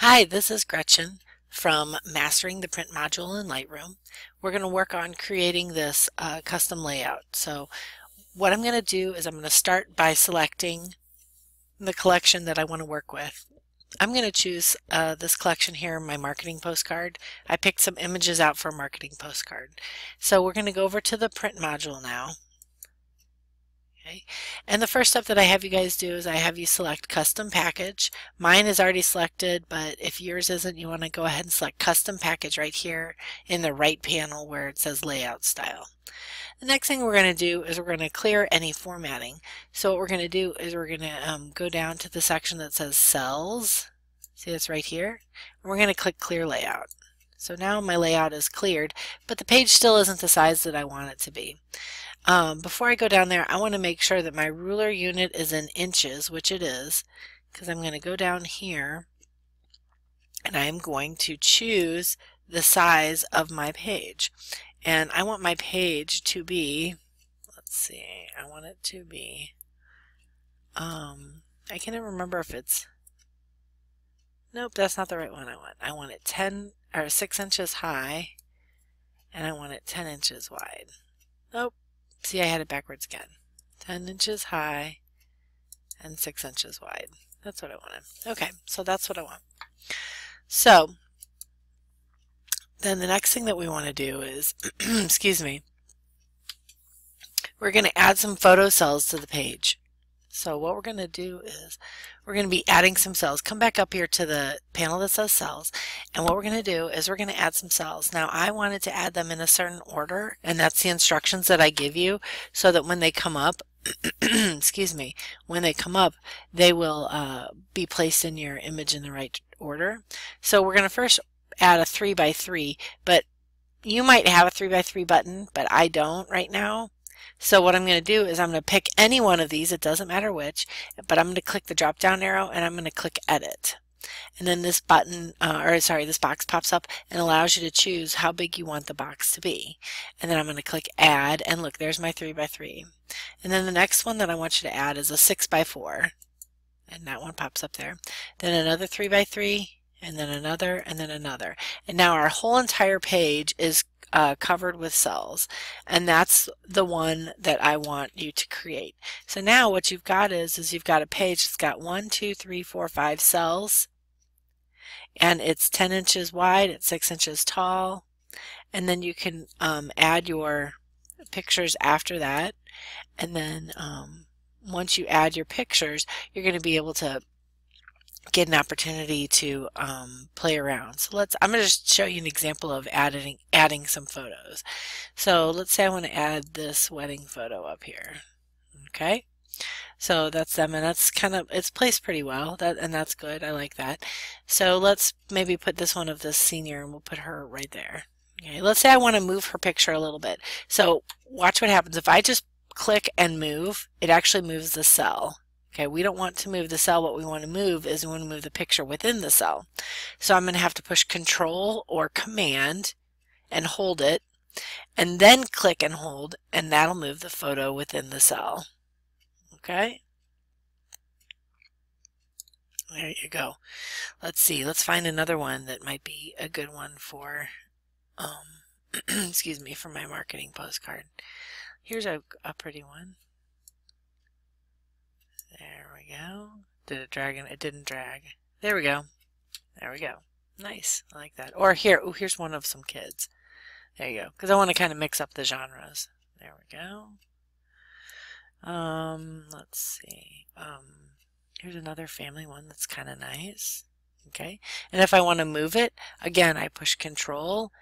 Hi, this is Gretchen from Mastering the Print module in Lightroom. We're going to work on creating this uh, custom layout. So what I'm going to do is I'm going to start by selecting the collection that I want to work with. I'm going to choose uh, this collection here, my marketing postcard. I picked some images out for a marketing postcard. So we're going to go over to the print module now. Okay. And the first step that I have you guys do is I have you select custom package. Mine is already selected, but if yours isn't, you want to go ahead and select custom package right here in the right panel where it says layout style. The next thing we're going to do is we're going to clear any formatting. So what we're going to do is we're going to um, go down to the section that says cells. See that's right here? And we're going to click clear layout. So now my layout is cleared, but the page still isn't the size that I want it to be. Um, before I go down there, I want to make sure that my ruler unit is in inches, which it is, because I'm going to go down here and I'm going to choose the size of my page. And I want my page to be, let's see, I want it to be, um, I can't remember if it's, nope, that's not the right one I want. I want it 10 or 6 inches high and I want it 10 inches wide. Nope, See, I had it backwards again. 10 inches high and 6 inches wide. That's what I wanted. Okay, so that's what I want. So, then the next thing that we want to do is, excuse me, we're going to add some photo cells to the page. So what we're going to do is we're going to be adding some cells. Come back up here to the panel that says cells. And what we're going to do is we're going to add some cells. Now I wanted to add them in a certain order and that's the instructions that I give you so that when they come up, excuse me, when they come up, they will uh, be placed in your image in the right order. So we're going to first add a 3 by 3 but you might have a 3 by 3 button, but I don't right now. So what I'm going to do is I'm going to pick any one of these, it doesn't matter which, but I'm going to click the drop down arrow and I'm going to click edit. And then this button, uh, or sorry, this box pops up and allows you to choose how big you want the box to be. And then I'm going to click add and look, there's my 3 by 3 And then the next one that I want you to add is a 6 by 4 And that one pops up there. Then another 3 by 3 and then another, and then another. And now our whole entire page is uh, covered with cells and that's the one that I want you to create. So now what you've got is, is you've got a page that's got one, two, three, four, five cells and it's 10 inches wide, it's 6 inches tall and then you can um, add your pictures after that and then um, once you add your pictures you're going to be able to get an opportunity to um, play around. So let's, I'm going to just show you an example of adding, adding some photos. So let's say I want to add this wedding photo up here. Okay. So that's them and that's kind of, it's placed pretty well that, and that's good. I like that. So let's maybe put this one of this senior and we'll put her right there. Okay. Let's say I want to move her picture a little bit. So watch what happens. If I just click and move, it actually moves the cell. Okay, we don't want to move the cell. What we want to move is we want to move the picture within the cell. So I'm going to have to push Control or Command and hold it, and then click and hold, and that'll move the photo within the cell. Okay? There you go. Let's see. Let's find another one that might be a good one for, um, excuse me, for my marketing postcard. Here's a, a pretty one go. Did it drag? In? It didn't drag. There we go. There we go. Nice. I like that. Or here, oh, here's one of some kids. There you go. Because I want to kind of mix up the genres. There we go. Um, let's see. Um, here's another family one that's kind of nice. Okay. And if I want to move it, again, I push control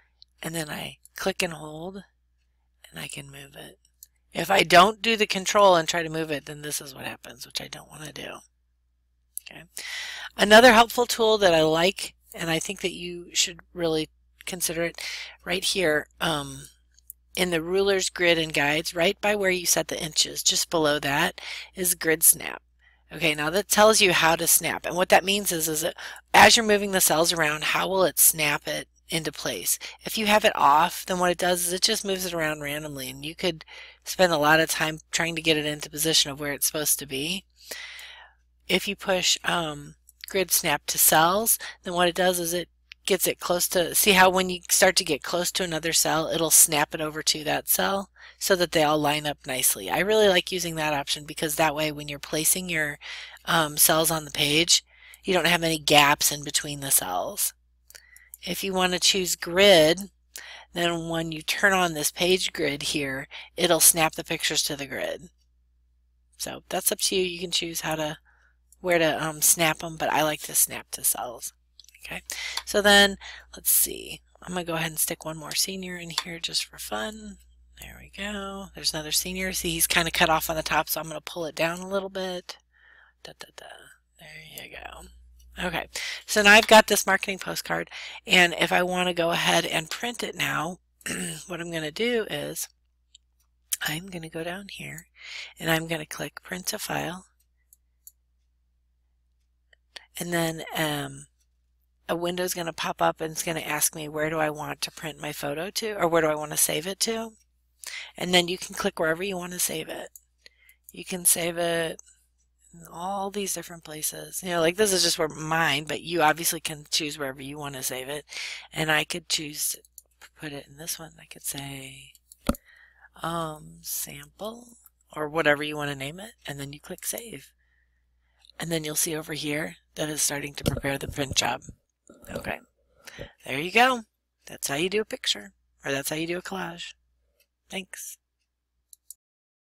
and then I click and hold and I can move it. If I don't do the control and try to move it, then this is what happens, which I don't want to do. Okay. Another helpful tool that I like, and I think that you should really consider it right here um, in the rulers, grid, and guides, right by where you set the inches, just below that is grid snap. Okay, now that tells you how to snap. And what that means is, is that as you're moving the cells around, how will it snap it into place. If you have it off, then what it does is it just moves it around randomly and you could spend a lot of time trying to get it into position of where it's supposed to be. If you push um, grid snap to cells, then what it does is it gets it close to, see how when you start to get close to another cell, it'll snap it over to that cell so that they all line up nicely. I really like using that option because that way when you're placing your um, cells on the page, you don't have any gaps in between the cells. If you want to choose grid, then when you turn on this page grid here, it'll snap the pictures to the grid. So that's up to you. You can choose how to, where to um, snap them, but I like to snap to cells. Okay, so then let's see. I'm going to go ahead and stick one more senior in here just for fun. There we go. There's another senior. See, he's kind of cut off on the top, so I'm going to pull it down a little bit. Da, da, da. There you go. Okay, so now I've got this marketing postcard, and if I want to go ahead and print it now, what I'm going to do is I'm going to go down here, and I'm going to click Print to File, and then um, a window is going to pop up and it's going to ask me where do I want to print my photo to, or where do I want to save it to. And then you can click wherever you want to save it. You can save it all these different places. You know, like this is just where mine, but you obviously can choose wherever you want to save it. And I could choose to put it in this one. I could say um, sample or whatever you want to name it. And then you click save. And then you'll see over here that it's starting to prepare the print job. Okay. There you go. That's how you do a picture. Or that's how you do a collage. Thanks.